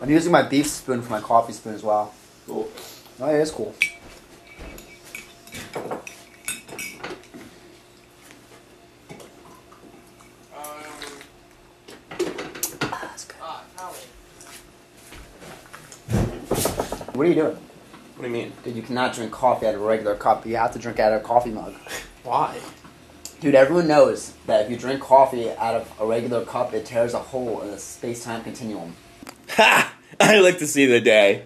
I'm using my beef spoon for my coffee spoon as well. Cool. Oh, yeah, it is cool. Um, what are you doing? What do you mean? Dude, you cannot drink coffee out of a regular cup. You have to drink out of a coffee mug. Why? Dude, everyone knows that if you drink coffee out of a regular cup, it tears a hole in the space-time continuum. Ha! I like to see the day.